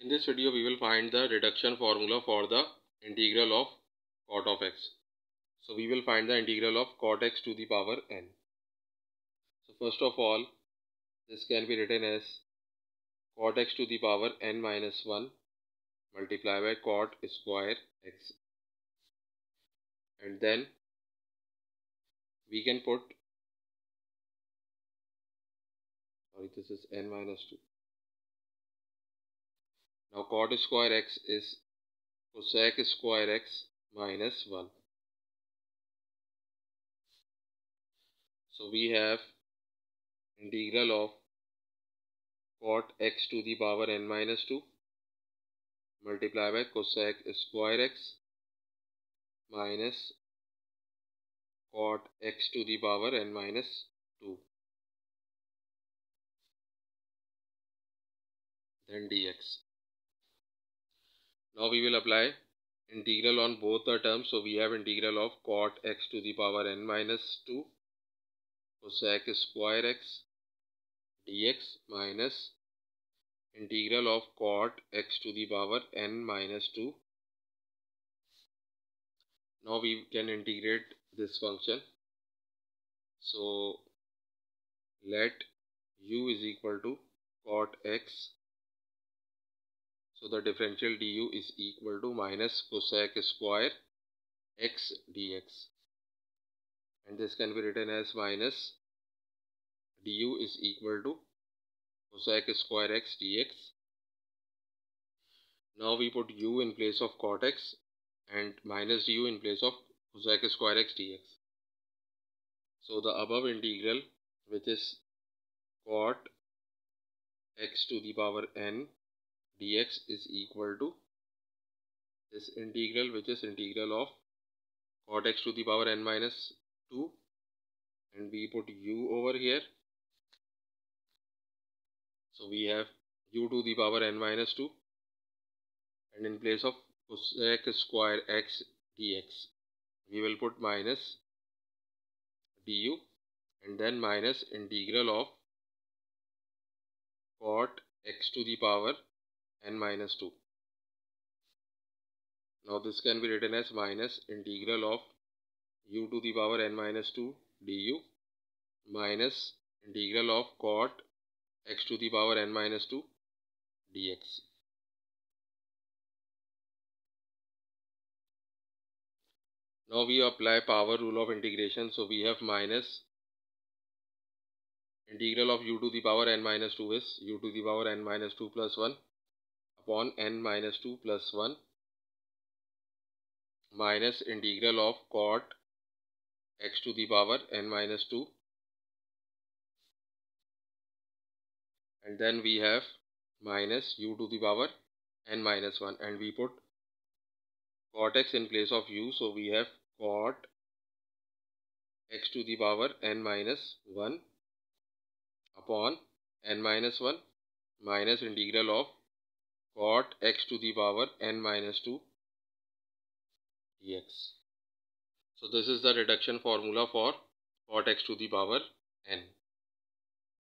In this video we will find the reduction formula for the integral of cot of x. So we will find the integral of cot x to the power n. So first of all this can be written as cot x to the power n minus 1 multiplied by cot square x and then we can put sorry this is n minus 2 now cot square x is cosec square x minus 1. So we have integral of cot x to the power n minus 2 multiplied by cosec square x minus cot x to the power n minus 2 then dx now we will apply integral on both the terms. So we have integral of cot x to the power n minus 2 cosec square x dx minus integral of cot x to the power n minus 2. Now we can integrate this function. So let u is equal to cot x so the differential du is equal to minus cosec square x dx. And this can be written as minus du is equal to cosec square x dx. Now we put u in place of cot x and minus du in place of cosec square x dx. So the above integral which is cot x to the power n dx is equal to this integral which is integral of cot x to the power n minus 2 and we put u over here. So we have u to the power n minus 2 and in place of cosec square x dx we will put minus du and then minus integral of cot x to the power n minus 2. Now this can be written as minus integral of u to the power n minus 2 du minus integral of cot x to the power n minus 2 dx. Now we apply power rule of integration. So we have minus integral of u to the power n minus 2 is u to the power n minus 2 plus 1 upon n minus 2 plus 1 minus integral of cot x to the power n minus 2 and then we have minus u to the power n minus 1 and we put cot x in place of u. So we have cot x to the power n minus 1 upon n minus 1 minus integral of cot x to the power n minus 2 dx. So this is the reduction formula for cot x to the power n.